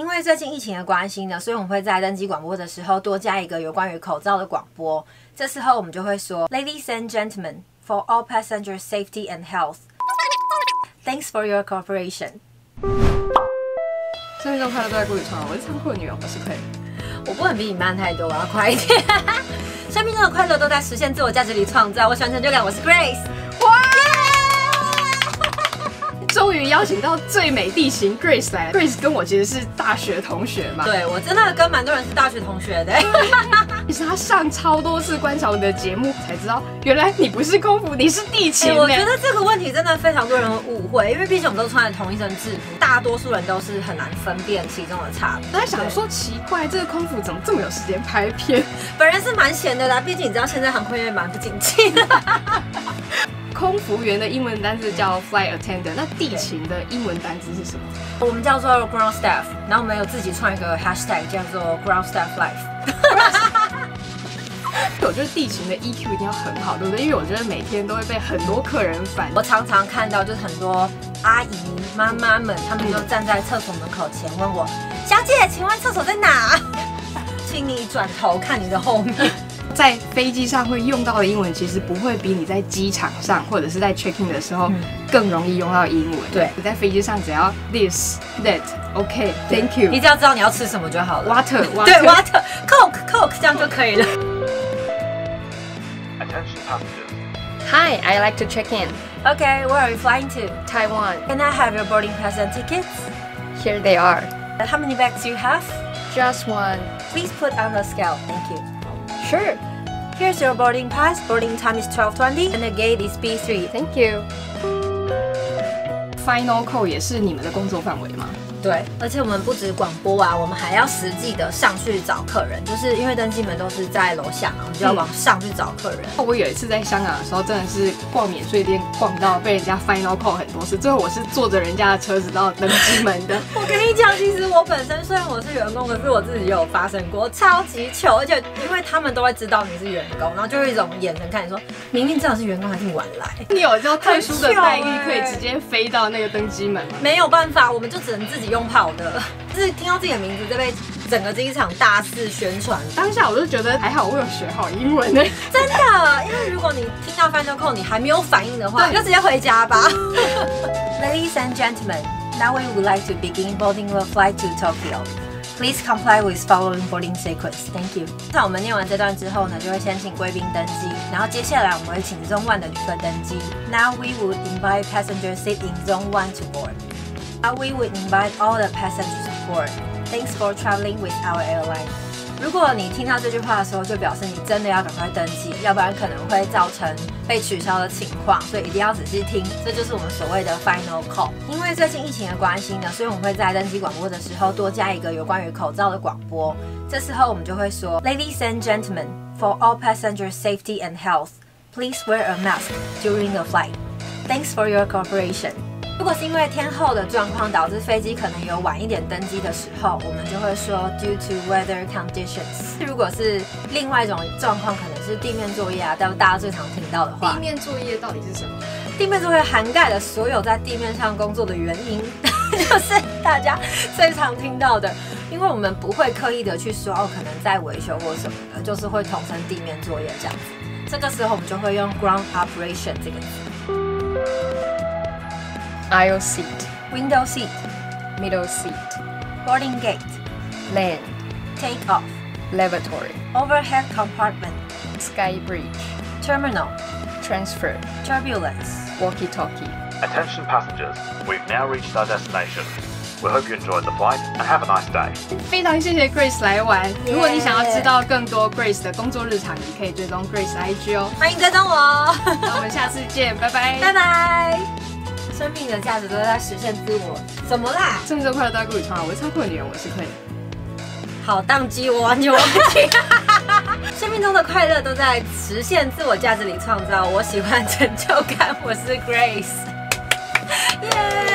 因为最近疫情的关系呢，所以我们会在登机广播的时候多加一个有关于口罩的广播。这时候我们就会说：“Ladies and gentlemen, for all passengers' safety and health, thanks for your cooperation。”生命中快乐都在故里创，我是仓库的女友，我是 Clay。我不能比你慢太多，我要快一点。生命中的快乐都在实现自我价值里创造。我喜欢成就感，我是 Grace。哇！终于邀请到最美地形 Grace 来了。Grace 跟我其实是大学同学嘛。对，我真的跟蛮多人是大学同学的。其实他上超多次观察我的节目，才知道原来你不是空服，你是地勤。我觉得这个问题真的非常多人误会，因为毕竟我们都穿着同一身制服，大多数人都是很难分辨其中的差别。我在想说，奇怪，这个空服怎么这么有时间拍片？本人是蛮闲的啦，毕竟你知道现在航空业蛮不景气的。空服员的英文单字叫 flight attendant，那地勤的英文单字是什么？我们叫做 ground staff，然后我们有自己创一个 hashtag 叫做 ground staff life。我觉得地勤的 EQ 一定要很好，对不对？因为我觉得每天都会被很多客人烦。我常常看到就是很多阿姨妈妈们，他们就站在厕所门口前问我：“小姐，请问厕所在哪？” 请你转头看你的后面。在飞机上会用到的英文，其实不会比你在机场上或者是在 checking 的时候更容易用到英文。对，你在飞机上只要 this that OK thank you，你只要知道你要吃什么就好了。Water，对 Water Coke Coke 这样就可以了。Attention passengers. Hi, I like to check in. Okay, where are you flying to? Taiwan. Can I have your boarding pass and tickets? Here they are. How many bags do you have? Just one. Please put on the scale. Thank you. Sure. Here's your boarding pass. Boarding time is 12:20 and the gate is B3. Thank you. Final call 也是你们的工作范围吗？ 对，而且我们不止广播啊，我们还要实际的上去找客人，就是因为登机门都是在楼下嘛，我们就要往上去找客人。我有一次在香港的时候，真的是逛免税店逛到被人家 final call 很多次，最后我是坐着人家的车子到登机门的。我跟你讲，其实我本身虽然我是员工，可是我自己也有发生过超级糗，而且因为他们都会知道你是员工，然后就有一种眼神看你说，明明知道是员工还是晚来。你有叫特殊的待遇可以直接飞到那个登机门吗？没有办法，我们就只能自己用跑的。就是听到自己的名字就被整个机场大肆宣传，当下我就觉得还好，我有学好英文呢。真的，因为如果你听到 final call 你还没有反应的话，你就直接回家吧。Ladies and gentlemen, now we would like to begin boarding the flight to Tokyo. Please comply with following boarding sequence. Thank you. 那我们念完这段之后呢，就会先请贵宾登机，然后接下来我们会请 Zone One 的旅客登机。Now we would invite passengers sit in Zone One to board. We would invite all the passengers aboard. Thanks for traveling with our airline. 如果你听到这句话的时候，就表示你真的要赶快登记，要不然可能会造成被取消的情况，所以一定要仔细听。这就是我们所谓的 final call。因为最近疫情的关系呢，所以我们会在登机广播的时候多加一个有关于口罩的广播。这时候我们就会说：Ladies and gentlemen, for all passengers' safety and health, please wear a mask during the flight. Thanks for your cooperation. 如果是因为天后的状况导致飞机可能有晚一点登机的时候，我们就会说 due to weather conditions。如果是另外一种状况，可能是地面作业啊，但大家最常听到的话。地面作业到底是什么？地面作业涵盖了所有在地面上工作的原因，就是大家最常听到的。因为我们不会刻意的去说哦，可能在维修或什么的，就是会统称地面作业这样子。这个时候我们就会用 ground operation 这个词。Aisle seat, window seat, middle seat, boarding gate, land, take off, lavatory, overhead compartment, sky bridge, terminal, transfer, turbulence. walkie-talkie. Attention passengers, we've now reached our destination. We hope you enjoyed the flight and have a nice day. 非常谢谢 Grace 来玩。如果你想要知道更多 Grace 的工作日常，你可以追踪 Grace IG 哦。欢迎追踪我，那我们下次见，拜拜，拜拜。 的价值都在实现自我。怎么啦？生命的快乐大家给我唱啊我酷唱女人我是快好宕机我完全忘记。生命中的快乐都在实现自我价值里创造我喜欢成就感我是 grace